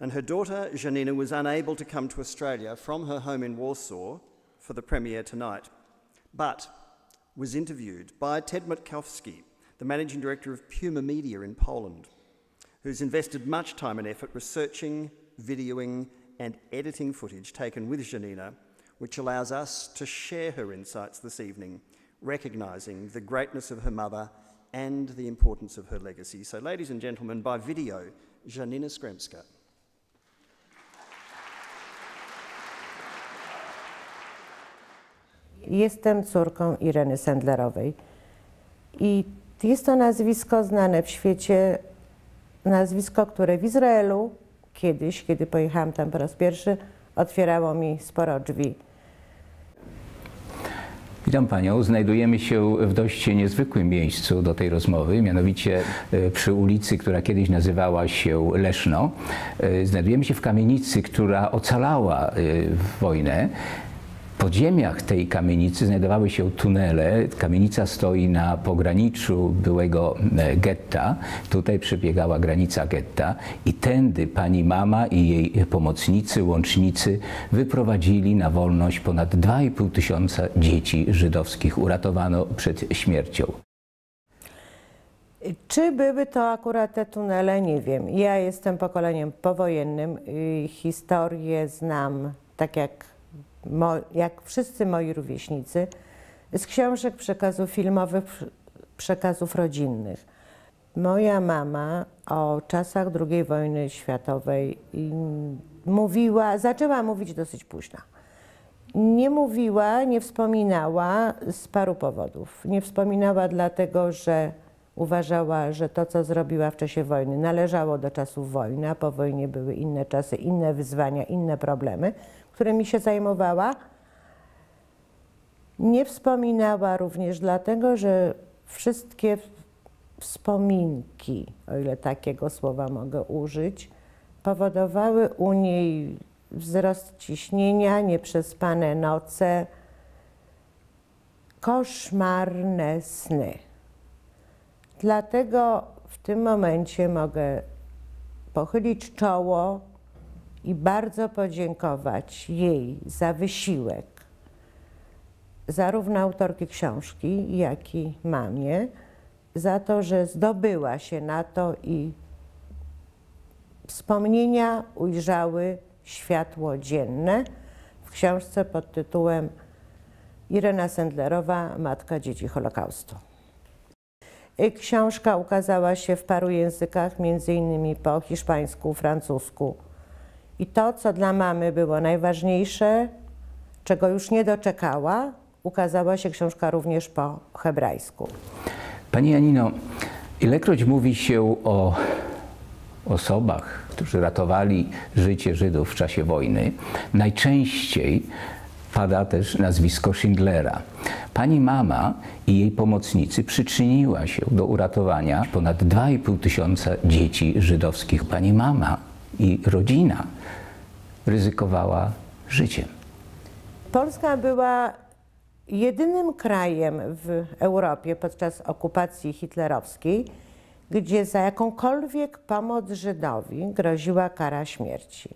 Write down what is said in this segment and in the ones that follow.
and her daughter Janina was unable to come to Australia from her home in Warsaw for the premiere tonight, but was interviewed by Ted Matkowski, the managing director of Puma Media in Poland, who's invested much time and effort researching, videoing, and editing footage taken with Janina, which allows us to share her insights this evening, recognising the greatness of her mother and the importance of her legacy. So, ladies and gentlemen, by video, Janina Skremska. Jestem córką Ireny Sendlerowej i jest to nazwisko znane w świecie, nazwisko, które w Izraelu kiedyś, kiedy pojechałam tam po raz pierwszy, otwierało mi sporo drzwi. Witam Panią. Znajdujemy się w dość niezwykłym miejscu do tej rozmowy, mianowicie e, przy ulicy, która kiedyś nazywała się Leszno. E, znajdujemy się w kamienicy, która ocalała e, wojnę podziemiach tej kamienicy znajdowały się tunele. Kamienica stoi na pograniczu byłego e, getta. Tutaj przebiegała granica getta i tędy pani mama i jej pomocnicy, łącznicy wyprowadzili na wolność ponad 2,5 tysiąca dzieci żydowskich. Uratowano przed śmiercią. Czy były to akurat te tunele? Nie wiem. Ja jestem pokoleniem powojennym. Historię znam tak jak jak wszyscy moi rówieśnicy, z książek, przekazów filmowych, przekazów rodzinnych. Moja mama o czasach II wojny światowej mówiła, zaczęła mówić dosyć późno. Nie mówiła, nie wspominała z paru powodów. Nie wspominała dlatego, że uważała, że to, co zrobiła w czasie wojny, należało do czasów wojny, a po wojnie były inne czasy, inne wyzwania, inne problemy którymi się zajmowała. Nie wspominała również dlatego, że wszystkie wspominki, o ile takiego słowa mogę użyć, powodowały u niej wzrost ciśnienia, nieprzespane noce, koszmarne sny. Dlatego w tym momencie mogę pochylić czoło i bardzo podziękować jej za wysiłek, zarówno autorki książki, jak i mamie, za to, że zdobyła się na to i wspomnienia ujrzały światło dzienne w książce pod tytułem Irena Sendlerowa, Matka Dzieci Holokaustu. Książka ukazała się w paru językach, innymi po hiszpańsku, francusku, i to, co dla mamy było najważniejsze, czego już nie doczekała, ukazała się książka również po hebrajsku. Pani Janino, ilekroć mówi się o osobach, którzy ratowali życie Żydów w czasie wojny, najczęściej pada też nazwisko Schindlera. Pani mama i jej pomocnicy przyczyniła się do uratowania ponad 2,5 tysiąca dzieci żydowskich. Pani mama i rodzina ryzykowała życiem. Polska była jedynym krajem w Europie podczas okupacji hitlerowskiej, gdzie za jakąkolwiek pomoc Żydowi groziła kara śmierci.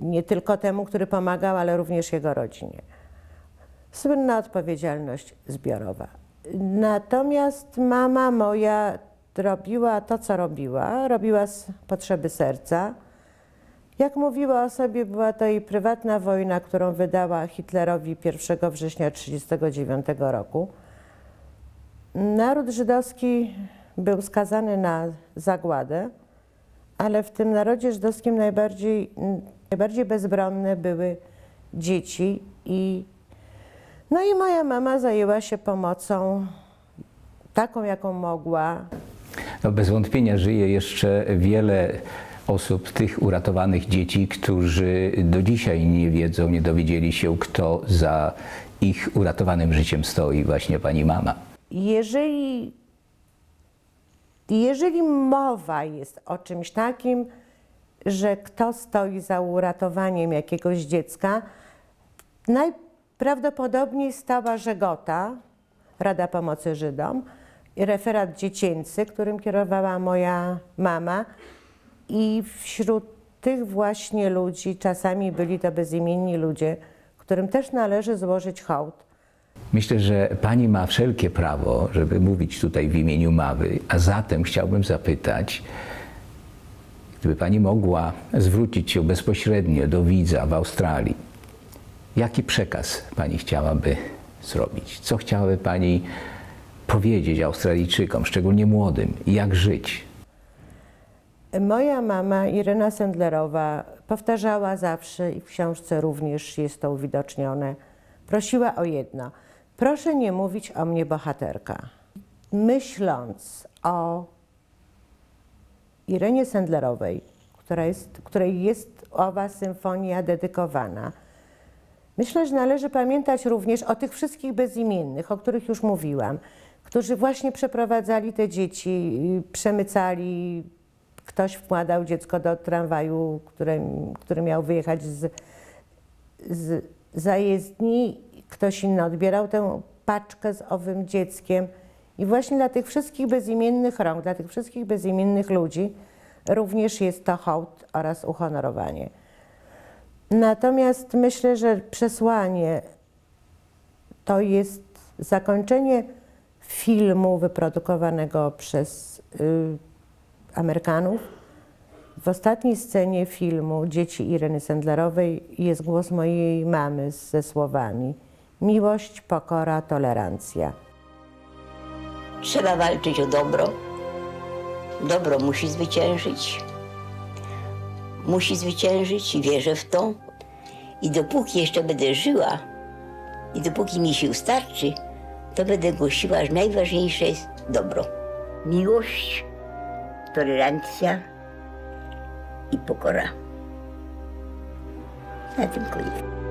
Nie tylko temu, który pomagał, ale również jego rodzinie. Słynna odpowiedzialność zbiorowa. Natomiast mama moja robiła to, co robiła, robiła z potrzeby serca. Jak mówiła o sobie, była to jej prywatna wojna, którą wydała Hitlerowi 1 września 1939 roku. Naród żydowski był skazany na zagładę, ale w tym narodzie żydowskim najbardziej, najbardziej bezbronne były dzieci i no i moja mama zajęła się pomocą taką, jaką mogła. No bez wątpienia żyje jeszcze wiele osób, tych uratowanych dzieci, którzy do dzisiaj nie wiedzą, nie dowiedzieli się, kto za ich uratowanym życiem stoi, właśnie pani mama. Jeżeli, jeżeli mowa jest o czymś takim, że kto stoi za uratowaniem jakiegoś dziecka, najprawdopodobniej stała Żegota, Rada Pomocy Żydom, referat dziecięcy, którym kierowała moja mama i wśród tych właśnie ludzi, czasami byli to bezimienni ludzie, którym też należy złożyć hołd. Myślę, że pani ma wszelkie prawo, żeby mówić tutaj w imieniu Mawy, a zatem chciałbym zapytać, gdyby pani mogła zwrócić się bezpośrednio do widza w Australii, jaki przekaz pani chciałaby zrobić? Co chciałaby pani powiedzieć Australijczykom, szczególnie młodym, jak żyć? Moja mama, Irena Sendlerowa, powtarzała zawsze i w książce również jest to uwidocznione. Prosiła o jedno: proszę nie mówić o mnie bohaterka. Myśląc o Irenie Sendlerowej, która jest, której jest owa symfonia dedykowana, myślę, że należy pamiętać również o tych wszystkich bezimiennych, o których już mówiłam, którzy właśnie przeprowadzali te dzieci, przemycali ktoś wkładał dziecko do tramwaju, który, który miał wyjechać z, z zajezdni, ktoś inny odbierał tę paczkę z owym dzieckiem. I właśnie dla tych wszystkich bezimiennych rąk, dla tych wszystkich bezimiennych ludzi również jest to hołd oraz uhonorowanie. Natomiast myślę, że przesłanie to jest zakończenie filmu wyprodukowanego przez y, Amerykanów. W ostatniej scenie filmu Dzieci Ireny Sendlerowej jest głos mojej mamy ze słowami Miłość, pokora, tolerancja. Trzeba walczyć o dobro. Dobro musi zwyciężyć. Musi zwyciężyć i wierzę w to. I dopóki jeszcze będę żyła i dopóki mi sił starczy, to będę głosiła, że najważniejsze jest dobro. Miłość, tolerancja i pokora. Na tym koniec.